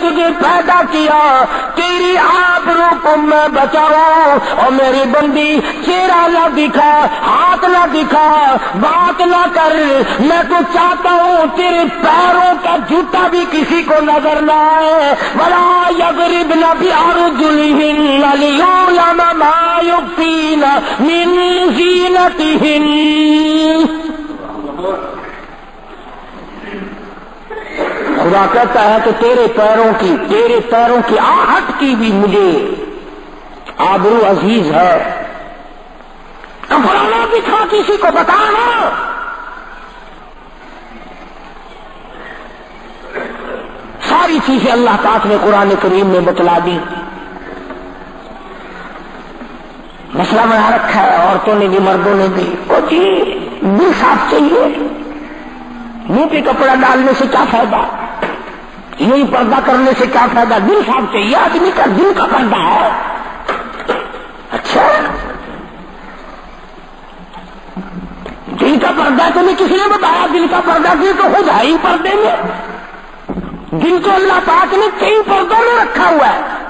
तुझे पैदा किया, तेरी आबरू को मैं बचाऊं और मेरी बंदी चेहरा न दिखा, हाथ न दिखा, बात न कर। मैं तो चाहता हूँ तेरे पैरों का जूता भी किसी को नज़र न आए। बड़ा यगरिब न भी अर्जुलहिन लियुलम मा युक्तीन मिन जीनतिहिन। खुदा कहता है कि तेरे पैरों की, तेरे पैरों की आहट की भी मुझे आबरू अज़ीज़ है। कपड़ा दिखा किसी को, बताना। सारी चीज़ें अल्लाह पाक ने कुरान करीम में बतला दी। मसला बना रखा है, औरतों ने भी, मर्दों ने भी। ओ जी, दिल साफ़ चाहिए। मुँह पे कपड़ा डालने से क्या फ़ायदा? यही पर्दा करने से क्या फ़ायदा? दिल साफ़ चाहिए, आदमी का दिल का पर्दा है। अच्छा? दिल का पर्दा तो नहीं, किसी ने बताया? दिल का पर्दा की तो खुद है ही पर्दे में। दिल को अल्लाह पाक ने कई पर्दों में रखा हुआ है।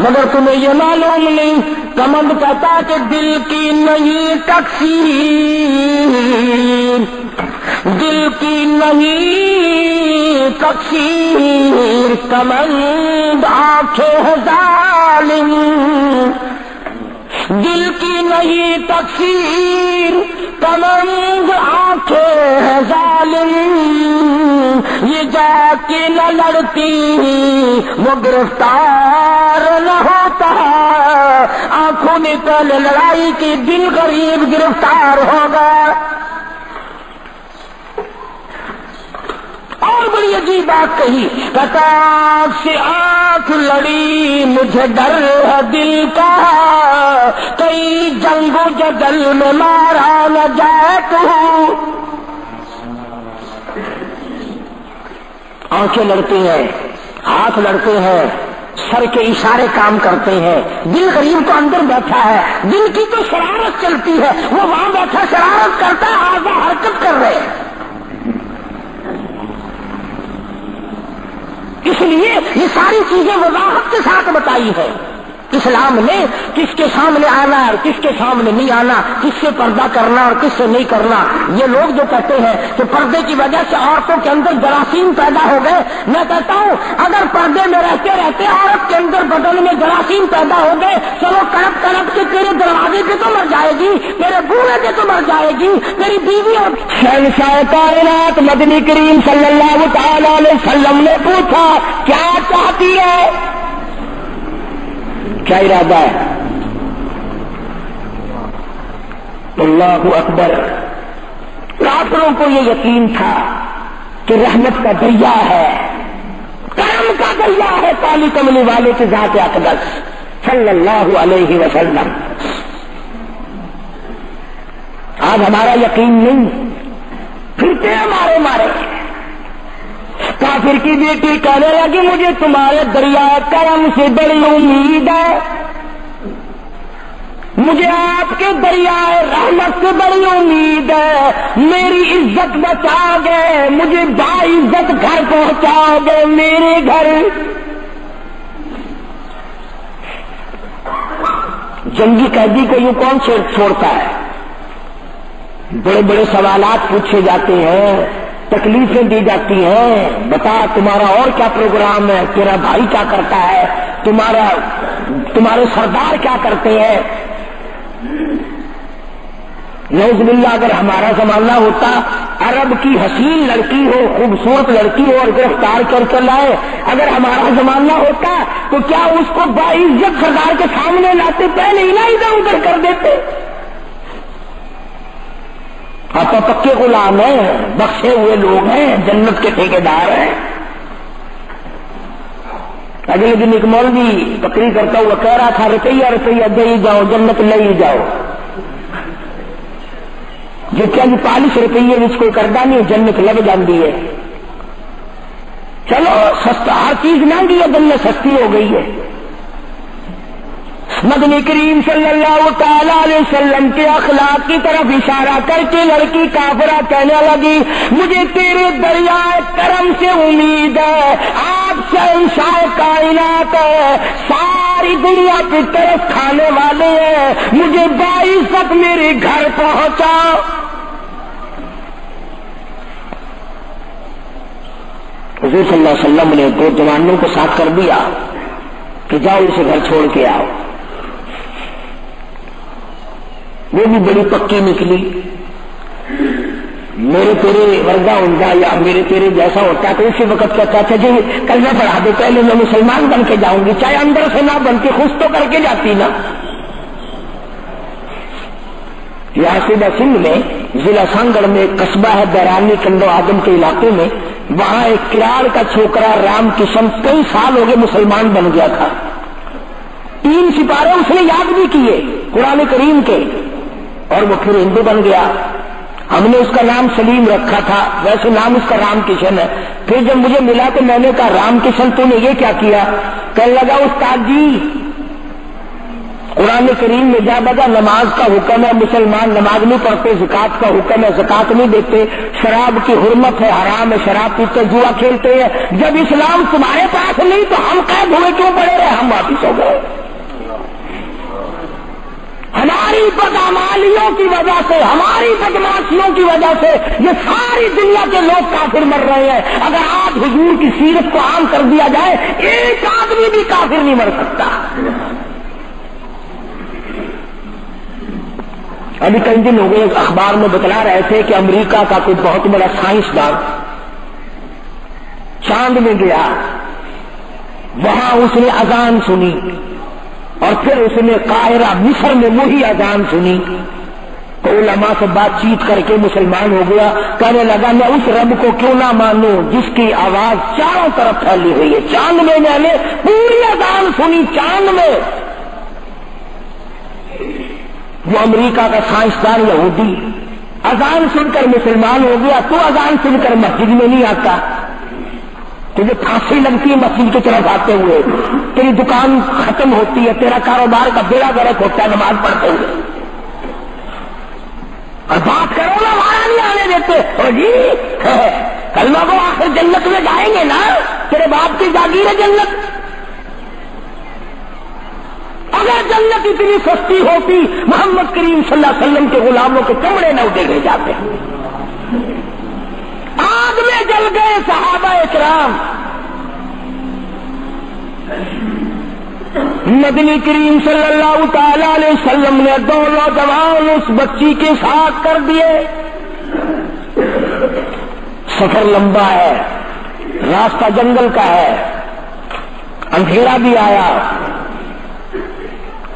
मगर तुम्हें ये मालूम नहीं, कमंद कहता कि दिल की नहीं तकसीर दिल की नहीं तकसीर कमंद, आँखें जालिम। दिल की नहीं तकसीर कमंद, आँखें जालिम। ये जाके न लड़ती, वो गिरफ़्तार न होता। आँखों ने पहले लड़ाई की दिल गरीब गिरफ़्तार होगा। और बड़ी अजीब बात कही। कताब से आँख लड़ी, मुझे डर है दिल का। कई जंगो जदल में मारा न जाए तू आँखें लड़ती हैं, हाथ लड़ते हैं, सर के इशारे काम करते हैं। दिल गरीब तो अंदर बैठा है, दिल की तो शरारत चलती है, वो वहाँ बैठा शरारत करता है आजा हरकत कर रहे हैं। इसलिए ये सारी चीज़ें वजाहत के साथ बताई है। इस्लाम ने किसके सामने आना और किसके सामने नहीं आना, किससे पर्दा करना और किससे नहीं करना, ये लोग जो कहते हैं कि पर्दे की वजह से औरतों के अंदर जरासीम पैदा हो गए। मैं कहता हूँ, अगर पर्दे में रहते रहते औरत के अंदर बदन में जरासीम पैदा हो गए, चलो कड़प कड़प के तेरे दरवाजे पे तो मर जाएगी, तेरे बूढ़े पे तो मर जाएगी मेरी बीवी और मदनी करीम सल्लल्लाहु ने पूछा, क्या चाहती है? क्या इरादा है अल्लाह अकबर। काफरों को ये यकीन था कि रहमत का दरिया है। कर्म का दरिया है, काली कमली वाले के जाते अकदस सल्लल्लाहु अलैहि वसल्लम। आज हमारा यकीन नहीं। फिरते हमारे मारे काफिर की बेटी कहने लगी मुझे तुम्हारे दरिया करम से बड़ी उम्मीद है। मुझे आपके दरियाए रहमत से बड़ी उम्मीद है। मेरी इज़्ज़त बचाओगे, मुझे बाइज्जत घर पहुंचाओगे, मेरे घर। जंगी कैदी को यूँ कौन छोड़ता है? बड़े बड़े सवालात पूछे जाते हैं। तकलीफें दी जाती हैं। बता, तुम्हारा और क्या प्रोग्राम है? तेरा भाई क्या करता है? तुम्हारा, तुम्हारे सरदार क्या करते हैं? नौजबिल्ला अगर हमारा जमाना होता, अरब की हसीन लड़की हो, खूबसूरत लड़की हो और गिरफ़्तार करके लाए, अगर हमारा जमाना होता तो क्या उसको बाइज्जत सरदार के सामने लाते? पहले ही इधर उधर कर देते। आप तो पक्के गुलाम हैं, बख्शे हुए लोग हैं, जन्नत के ठेकेदार हैं। अगले दिन एक मौलवी बकरी करता हुआ कह रहा था, रुपया रुपया, दे जाओ, जन्नत ले ही जाओ। जो जी पालिश रुपये कोई करदा नहीं, जन्नत लग जाती है। चलो, सस्ता, हर चीज़ महँगी है जन्नत सस्ती हो गई है। मदनी करीम सल्लल्लाहु अलैहि वसल्लम के अखलाक की तरफ़ इशारा करके लड़की काफरा कहने लगी, मुझे तेरे दरिया करम से उम्मीद है, आप शहशाह कायनात है, सारी दुनिया की तरफ़ खाने वाले हैं, मुझे बाईस तक मेरे घर पहुंचाओ। सल्लल्लाहु अलैहि वसल्लम ने दो जवानों को साथ कर दिया कि जाओ इसे घर छोड़ के आओ। वो भी बड़ी पक्की निकली। मेरे तेरे वर्गा उनका या मेरे तेरे जैसा होता है तो उसी वक्त कहता था जी, कल मैं पढ़ा दे, पहले मैं मुसलमान बन के जाऊँगी, चाहे अंदर से ना बन के खुश तो करके जाती ना। यहाँ सीधा सिंह में जिला सांगड़ में कस्बा है बैरानी कंडो आदम के इलाके में, वहाँ एक किराड़ का छोकरा राम किशन कई साल हो गए मुसलमान बन गया था। तीन सिपारे उसने याद भी किए कुरान करीम के। और वो फिर हिंदू बन गया। हमने उसका नाम सलीम रखा था। वैसे नाम उसका राम किशन है। फिर जब मुझे मिला तो मैंने कहा राम किशन तूने ये क्या किया? कह लगा, उस्ताद जी, कुरान करीम में जा बजा, नमाज़ का हुक्म है, मुसलमान नमाज़ नहीं पढ़ते, जिकात का हुक्म है, जक़ात नहीं देते। शराब की हुरमत है, हराम है, शराब पीते, जुआ खेलते हैं। जब इस्लाम तुम्हारे पास नहीं तो हम कैद हुए, क्यों पड़े रहे? हम वापिस हो गए। हमारी बदमालियों की वजह से, हमारी बदमाशियों की वजह से ये सारी दुनिया के लोग काफिर मर रहे हैं। अगर आज हजूर की सीरत को आम कर दिया जाए, एक आदमी भी काफिर नहीं मर सकता। अभी कई दिन हो गए अखबार में बतला रहे थे कि अमेरिका का कोई बहुत बड़ा साइंसदान चाँद में गया। वहाँ उसने अजान सुनी। और फिर उसने कायरा मिस्र में वही अजान सुनी। तो उलमा से बातचीत करके मुसलमान हो गया। कहने लगा, मैं उस रब को क्यों ना मानू, जिसकी आवाज़ चारों तरफ़ फैली हुई है? चाँद में मैंने पूरी अजान सुनी, चाँद में। वो अमेरिका का साइंसदान यहूदी। अजान सुनकर मुसलमान हो गया। तो अजान सुनकर मस्जिद में नहीं आता। तुझे फांसी लगती है मस्जिद की तरफ़ आते हुए। तेरी दुकान खत्म होती है, तेरा कारोबार का बेड़ा गर्क होता है, नमाज़ पढ़ते हुए। और बात करो ना, वहाँ नहीं आने देते। और जी कलमा को आखिर जन्नत में जाएँगे ना, तेरे बाप की जागीर है जन्नत। अगर जन्नत इतनी सस्ती होती, मोहम्मद करीम सल्लल्लाहु अलैहि वसल्लम के गुलामों के कमरे न उठे जाते। आग में जल गए सहाबा इकराम। नदनी करीम सल्लल्लाहु अलैहि वसल्लम ने दो नौजवान उस बच्ची के साथ कर दिए। सफ़र लंबा है, रास्ता जंगल का है, अंधेरा भी आया।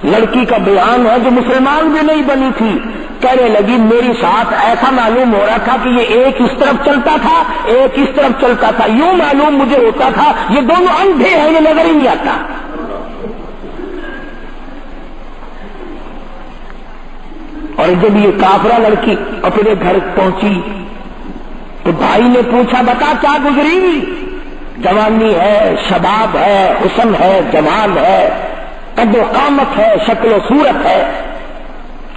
लड़की का बयान है जो मुसलमान भी नहीं बनी थी। कहने लगी, मेरी साथ ऐसा मालूम हो रहा था कि ये एक इस तरफ़ चलता था, एक इस तरफ़ चलता था। यूँ मालूम मुझे होता था, ये दोनों अंधे हैं, ये नज़र ही नहीं आता। और जब ये काफरा लड़की अपने घर पहुँची तो भाई ने पूछा, बता, क्या गुजरी? जवानी है, शबाब है, हुसन है, जवान है, कदो कामत है, शक्लो सूरत है।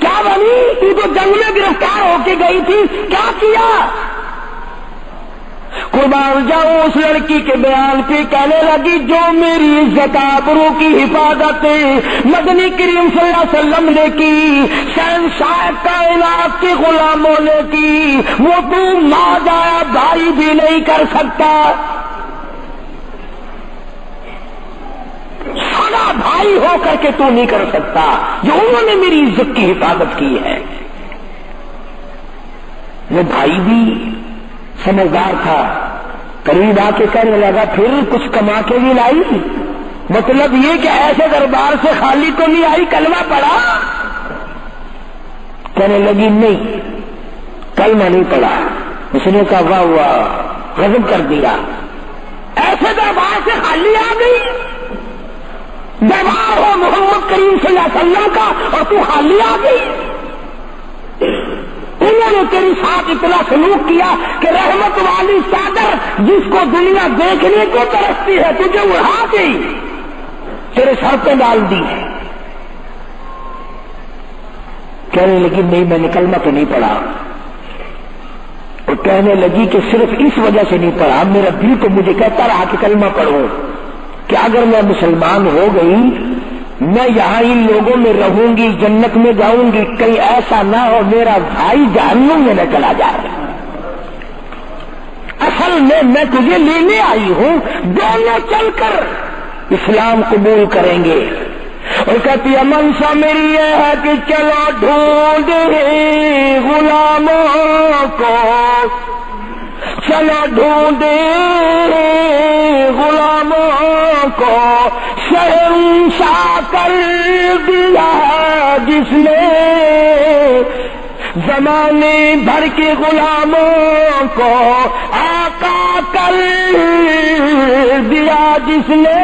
क्या बनी? तू तो जंग में गिरफ़्तार होके गई थी। क्या किया? कुर्बान जाओ उस लड़की के बयान पे। कहने लगी, जो मेरी इज़्ज़त आबरू की हिफाजत मदनी करीम वसल्लम ने की, शहनशाह कायनात के गुलामों ने की। वो तू माँ जाया भाई भी नहीं कर सकता। भाई हो करके तू नहीं कर सकता, जो उन्होंने मेरी इज़्ज़त की हिफाजत की है। वो भाई भी समझदार था, करीब आके कहने लगा, फिर कुछ कमा के भी लाई? मतलब ये कि ऐसे दरबार से खाली तो नहीं आई, कलमा पड़ा कहने लगी, नहीं, कलमा नहीं पड़ा उसने कहा, वाह वाह, गजब कर दिया। ऐसे दरबार से खाली आ गई? दरबार हो मोहम्मद करीम वसल्लम का और तू खाली आ गई। उन्होंने तेरे साथ इतना सलूक किया कि रहमत वाली चादर जिसको दुनिया देखने को तरसती है, तुझे उड़ा गई तेरे सर पे डाल दी। है कहने लगी, नहीं मैंने कलमा तो नहीं पढ़ा और कहने लगी कि सिर्फ़ इस वजह से नहीं पढ़ा मेरा दिल तो मुझे कहता रहा कि कलमा पढ़ो। कि अगर मैं मुसलमान हो गई, मैं यहाँ इन लोगों में रहूँगी, जन्नत में जाऊँगी, कहीं ऐसा ना हो, मेरा भाई जहन्नुम में न चला जाए। असल में मैं तुझे लेने आई हूँ, दोनों चलकर इस्लाम कबूल करेंगे। और कहती है मनसा मेरी यह है कि चलो ढूंढ गुलामों को। चलो ढूंढे गुलामों को शहंशाह कर दिया जिसने जमाने भर के गुलामों को आका कर दिया जिसने।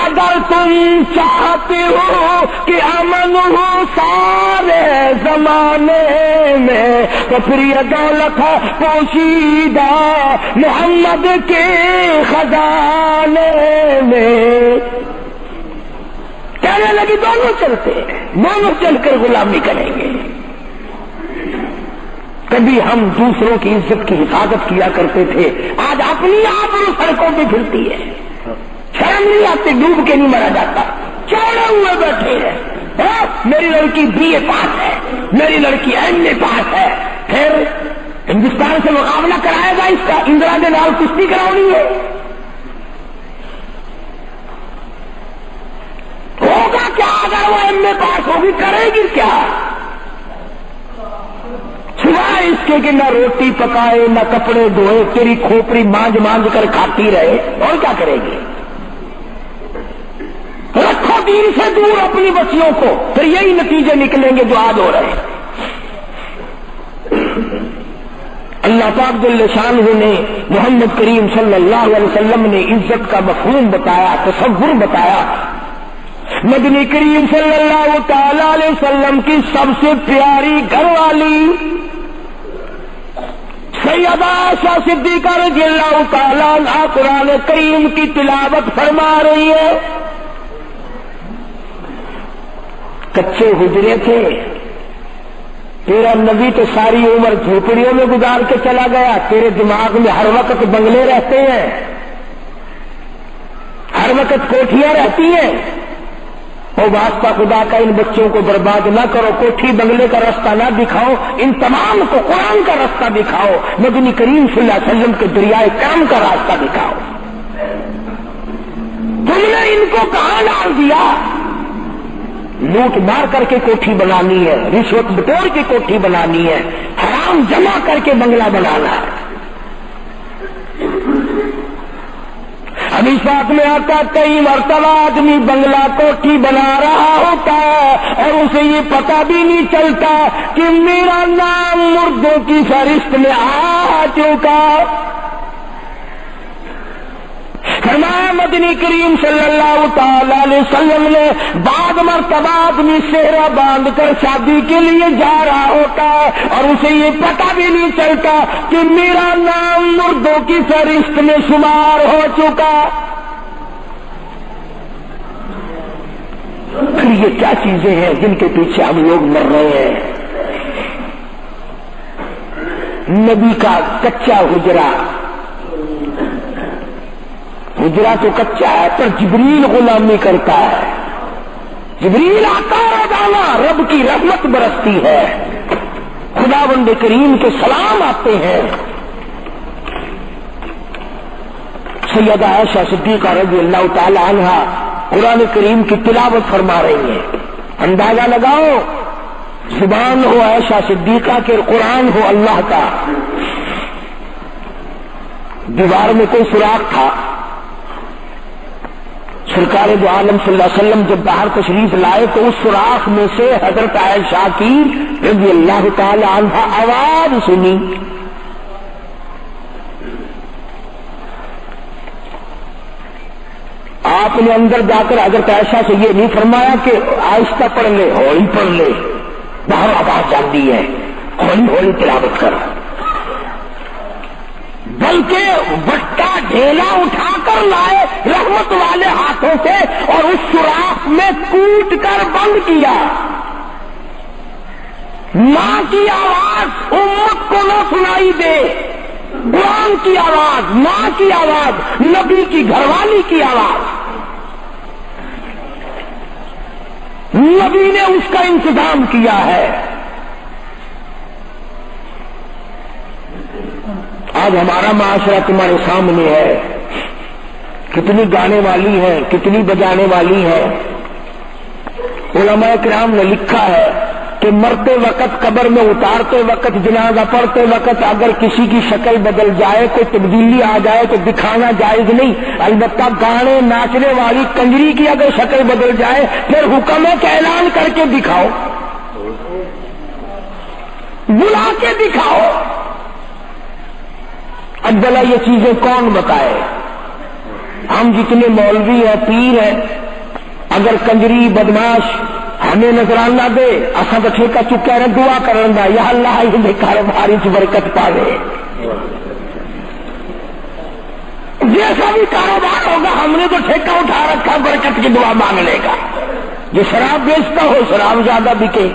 अगर तुम चाहते हो कि अमन हो सारे जमाने में। तो फिर यह दौलत है पोशीदा मोहम्मद के खजाने में। कहने लगी, दोनों चलते दोनों चलकर गुलामी करेंगे। कभी हम दूसरों की इज़्ज़त की हिफाजत किया करते थे। आज अपनी आप सड़कों पे फिरती है। शर्म नहीं आती, डूब के नहीं मरा जाता। चौड़े हुए बैठे हैं। है? मेरी लड़की बी ए पास है। मेरी लड़की एम ए पास है। फिर हिंदुस्तान से मुकाबला कराएगा इसका। इंदिरा के नाल कुश्ती करानी है। होगा क्या? अगर वो एम ए पास होगी, करेगी क्या? सिवाय इसके कि न रोटी पकाए, न कपड़े धोए, तेरी खोपड़ी मांझ मांझ कर खाती रहे, और क्या करेगी? दीन से दूर अपनी बच्चियों को। फिर यही नतीजे निकलेंगे जो आज हो रहे हैं। अल्लाह पाक शान ने मोहम्मद करीम सल्लल्लाहु अलैहि वसल्लम ने इज़्ज़त का मफहूम बताया तस्वुर बताया। मदनी करीम सल्लल्लाहु अलैहि वसल्लम की सबसे प्यारी घरवाली सैयदा शाह सिद्दीका रजील्लाहु ताला कुरान करीम की तिलावत फरमा रही है। कच्चे गुजरे थे। तेरा नबी तो सारी उम्र झोपड़ियों में गुजार के चला गया। तेरे दिमाग में हर वक्त बंगले रहते हैं। हर वक्त कोठियाँ रहती हैं। और वास्ता खुदा का इन बच्चों को बर्बाद न करो। कोठी बंगले का रास्ता ना दिखाओ। इन तमाम को कुरान का रास्ता दिखाओ। मदनी करीम वसल्लम के दरियाए काम का रास्ता दिखाओ। तुमने इनको कहा डाल दिया? लूट मार करके कोठी बनानी है, रिश्वत बटोर के कोठी बनानी है, हराम जमा करके बंगला बनाना है। अब में आता कई मरतबा आदमी बंगला कोठी बना रहा होता है, और उसे ये पता भी नहीं चलता कि मेरा नाम मुर्दों की फहरिस्त में आ चुका। फरमाया मदनी करीम सल्लल्लाहु अलैहि वसल्लम ने बाद मरतबा आदमी सेहरा बाँध कर शादी के लिए जा रहा होता है और उसे ये पता भी नहीं चलता कि मेरा नाम मुर्दों की फरिश्त में शुमार हो चुका। फिर ये क्या चीज़ें हैं जिनके पीछे हम लोग मर रहे हैं? नबी का कच्चा हुजरा हुजरा तो कच्चा है, पर जिबरील गुलामी करता है। जिबरील आता रोज़ाना, रब की रहमत बरसती है। खुदा बंद करीम के सलाम आते हैं। सैयदा आयशा सिद्दीका रज़ी अल्लाह तहा कुरान करीम की तिलावत फरमा रही है। अंदाज़ा लगाओ, ज़ुबान हो ऐशा सिद्दीका के कुरान हो अल्लाह का। दीवार में कोई सुराख था। सरकार दो आलम वसल्लम जब बाहर तशरीफ़ लाए तो उस सुराख में से हज़रत आयशा की रज़ी अल्लाह आवाज़ सुनी। आपने अंदर जाकर हज़रत आयशा से ये नहीं फरमाया कि आहिस्ता पढ़ ले, हौली पढ़ ले, बाहर आवाज़ जाती है हौली हौली तिलावत कर। बल्कि बट्टा ढेला उठाकर लाए रहमत वाले हाथों से और उस सुराख में कूट कर बंद किया। माँ की आवाज़ उम्मत को न सुनाई दे। कुरान की आवाज़, माँ की आवाज़, नबी की घरवाली की आवाज़। नबी ने उसका इंतज़ाम किया है। आज हमारा माशरा तुम्हारे सामने है। कितनी गाने वाली है, कितनी बजाने वाली है। उलमा कराम ने लिखा है कि मरते वक्त कब्र में उतारते वक्त, जनाजा पढ़ते वक्त अगर किसी की शक्ल बदल जाए, कोई तब्दीली आ जाए तो दिखाना जायज़ नहीं। अलबत्ता गाने नाचने वाली कंजरी की अगर शक्ल बदल जाए, फिर हुक्म कि ऐलान करके दिखाओ। बुला के दिखाओ। अब भला ये चीज़ें कौन बताए? हम जितने मौलवी हैं, पीर हैं, अगर कंजरी, बदमाश, हमें नजराना दे, असा तो ठेका चुका रहे दुआ करन दा, या अल्लाह, इन्हें कारोबारी च बरकत पावे। जैसा भी कारोबार होगा, हमने तो ठेका उठा रखा, बरकत की दुआ मांगने का जो शराब बेचता हो, शराब ज़्यादा बिके,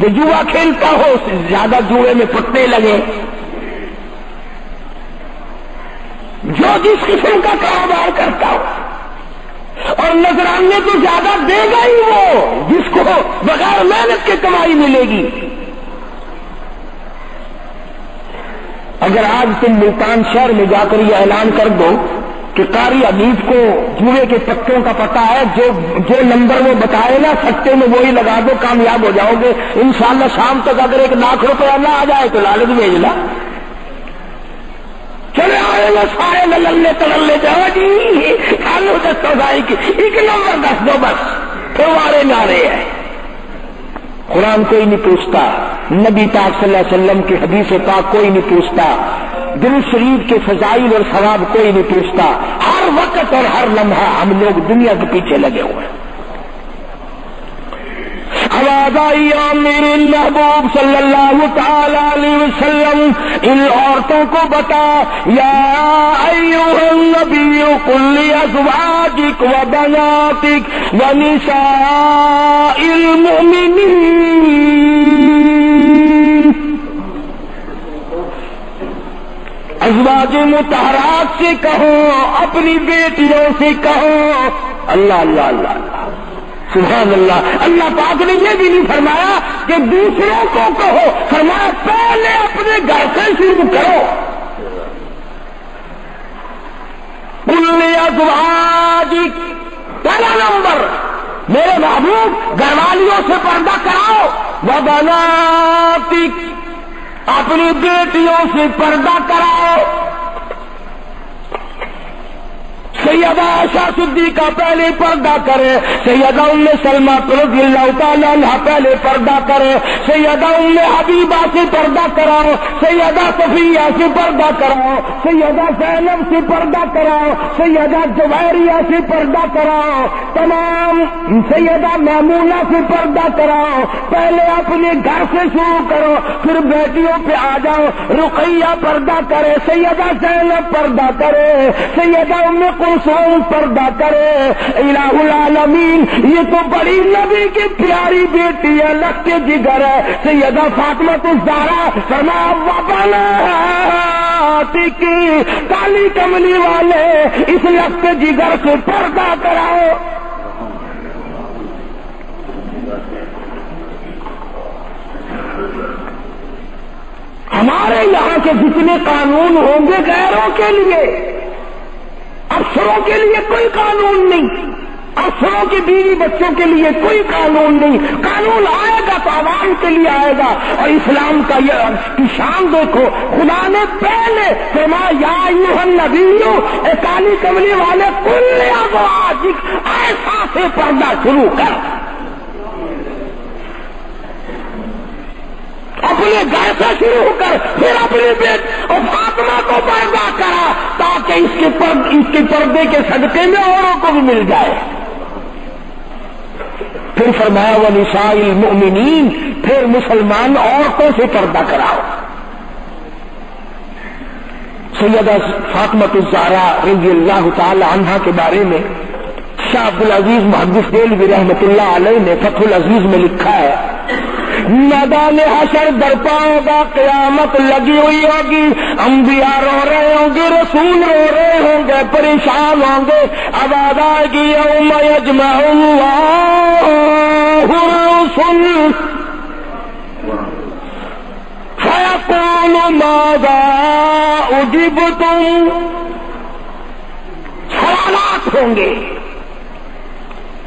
जो जुआ खेलता हो, ज़्यादा जुए में पत्ते लगे जो जिस किस्म का कारोबार करता हो। और नजराने तो ज़्यादा देगा ही वो, जिसको बगैर मेहनत की कमाई मिलेगी। अगर आज तुम मुल्तान शहर में जाकर ये ऐलान कर दो कि कारी अदीब को जुए के पत्तों का पता है, जो जो नंबर वो बताए ना, सट्टे में वही लगा दो, कामयाब हो जाओगे। इंशाल्लाह शाम तक अगर एक लाख रुपया ना आ जाए तो लालच भेजना। खालू दस्तो भाई की एक नंबर दस दो बस। फिर वारे नारे है। कुरान कोई नहीं पूछता। नबी पाक सल्लल्लाहु अलैहि वसल्लम की हदीस पाक कोई नहीं पूछता। दिल शरीफ के फजाइल और सवाब कोई नहीं पूछता। हर वक्त और हर लम्हा हम लोग दुनिया के पीछे लगे हुए हैं। आई मेरे महबूब सल्लल्लाहु अलैहि वसल्लम, इन औरतों को बता, या नबी कुल्ली अजवाजिक व बनातिक व मुमिनीन। अजवाज मुतहरात से कहो, अपनी बेटियों से कहो, अल्लाह अल्लाह अल्लाह। सुबह अल्लाह अल्लाह पाक ने यह भी नहीं फरमाया कि दूसरों को कहो। फरमाया, पहले अपने घर से शुरू करो। कुल्ले अजवाजी पहला नंबर, मेरे महबूब, घरवालियों से पर्दा कराओ। व बनाती अपनी बेटियों से पर्दा कराओ। सैयदा आशा सिद्दीका पहले पर्दा करे। सैयदा उम्मे सलमा रजील्ला पहले पर्दा करे। सैयदा उम्मे हबीबा से पर्दा कराओ। सैयदा सफिया से पर्दा कराओ। सैयदा जैनब से पर्दा कराओ। सैयदा जवाहरिया से पर्दा कराओ। तमाम सैयदा महमूला से पर्दा कराओ। पहले अपने घर से शुरू करो, फिर बेटियों पे आ जाओ। रुकैया पर्दा करे, सैयदा जैनब पर्दा करे। सैयदा उम्मे कुलसोम पर्दा करे इलामीन ये तो बड़ी नबी की प्यारी बेटी है लगते जिगर है। सैयदा फातमा तो सारा सना वबना की काली कमली वाले, इस लगते जिगर से पर्दा कराओ। हमारे यहाँ के जितने कानून होंगे गैरों के लिए अफसरों के लिए कोई कानून नहीं। अफसरों की बीवी बच्चों के लिए कोई कानून नहीं। कानून आएगा तो आवाम के लिए आएगा। और इस्लाम का यह की देखो। खुदा ने पहले या नबीयू काली कमली वाले कुल ऐसा से पर्दा शुरू कर। अपने घर से शुरू कर, फिर अपने बेट और फातिमा को पर्दा करा ताकि इसके पर, इसके पर्दे के सदके में औरों को भी मिल जाए। फिर फरमाया व निशाइल मोमिनीन फिर मुसलमान औरतों से पर्दा कराओ। सैयदा फातमत जारा रज़ी अल्लाह तहा के बारे में शाह अब्दुल अज़ीज़ मुहदस देलवी रहमतुल्लाह अलैह ने फतुल अज़ीज़ में लिखा है मैदान हशर दरपा होगा क्यामत लगी हुई होगी। अम्बिया रो रहे होंगे, रसूल रो रहे होंगे, परेशान होंगे। अब आदायगी सुन फयकूल मादा उजिब तुम सवालात होंगे।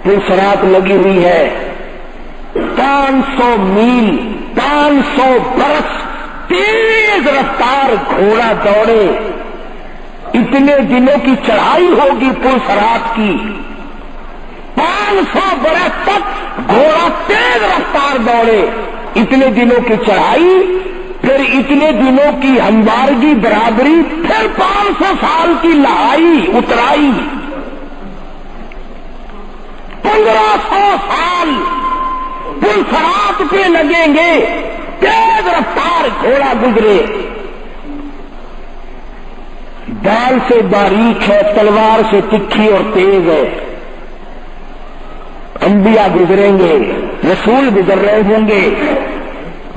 पुलसरात लगी हुई है। पाँच सौ मील, पाँच सौ बरस तेज रफ्तार घोड़ा दौड़े। इतने दिनों की चढ़ाई होगी पुलसरात की। पाँच सौ बरस तक घोड़ा तेज रफ्तार दौड़े। इतने दिनों की चढ़ाई, फिर इतने दिनों की हमवारगी, बराबरी, फिर पाँच सौ साल की लहाई उतराई। पंद्रह सौ साल पुलसरात पे लगेंगे। तेज रफ्तार घोड़ा गुजरे। दाल से बारीक है, तलवार से तिखी और तेज है। अंबिया गुजरेंगे, रसूल गुजर रहे होंगे।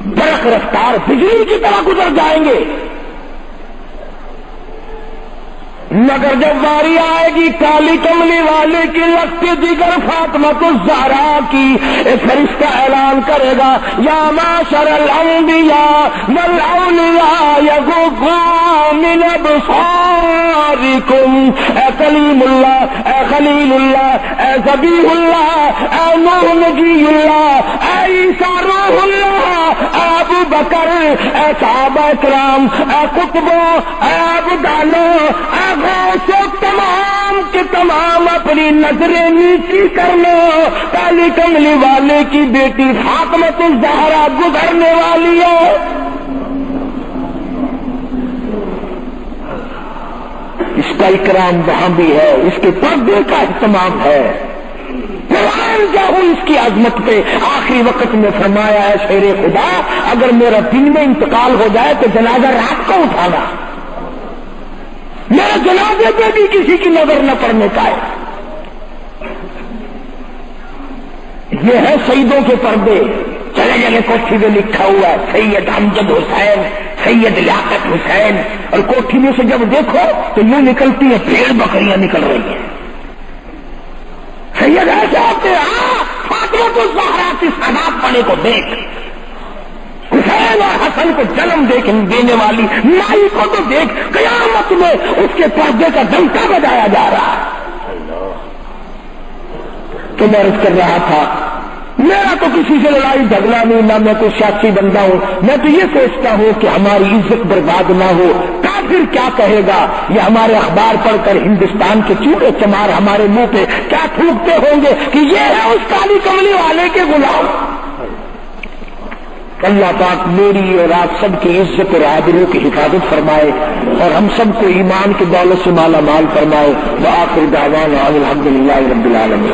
बरक रफ्तार बिजली की तरह गुजर जाएँगे। मगर जब बारी आएगी काली कमली वाले की लगती दिगर फातमा तो जारा की एक फरिश्ता ऐलान करेगा, या माशर अम्बिया मलौलिया यगुमिन बसारिकुम ए कलीमुल्ला, ए खलीलुल्ला, ए जबीहुल्ला, ए नूह नजीयुल्ला ए ईसा रूहुल्ला अबू बकर, ए साहबा कराम ए कुतबो, ए अबू दानो, ए से तमाम के तमाम अपनी नज़रें नीची कर लो। काली कमली वाले की बेटी फातमत जहरा गुजरने वाली है। इसका इकराम वहाँ भी है, इसके पर्दे का इस्तेमाल है। कुरान जाहू इसकी आजमत पे आखिरी वक्त में फरमाया है, शेर खुदा, अगर मेरा दिन में इंतकाल हो जाए तो जनाजा रात को उठाना। मेरे जनाजे पे भी किसी की नज़र न पड़ने है ये है शहीदों के पर्दे। चले जगह कोठी में लिखा हुआ है, सैयद अमजद हुसैन, सैयद लियाकत हुसैन। और कोठी में से जब देखो तो यूँ निकलती है, भेड़ बकरियाँ निकल रही हैं। सैयद ऐसे होते हाँ फातमा को जहरा की सदात पड़े को देख। हुसैन को जन्म देख देने वाली माई को तो देख कयामत में उसके पर्दे का डंका बजाया जा रहा तो मैं अर्ज़ कर रहा था, मेरा तो किसी से लड़ाई झगड़ा नहीं, ना मैं कोई सियासी बंदा हूँ, मैं तो ये सोचता हूँ कि हमारी इज़्ज़त बर्बाद ना हो। काफिर क्या कहेगा? ये हमारे अखबार पढ़कर हिंदुस्तान के चूड़े चमार हमारे मुँह पे क्या थूकते होंगे कि ये है उस काली कमली वाले के गुलाम? अल्लाह पाक मेरी और आप सबकी इज्जत और आबरू की हिफाजत फरमाए और हम सबको ईमान की दौलत से माला माल फरमाए व आखिर दावान अलहमदिल्ला रबालमी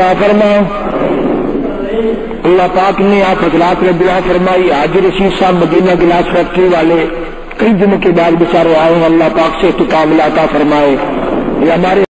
ता फरमा अल्लाह पाक ने आप हजरात ने दुआ फरमाई, आज रशीद साहब मदीना गिलास फैक्ट्री वाले कई दिनों के बाद बेचारे आए अल्लाह पाक से तो कामलाता फरमाए। हमारे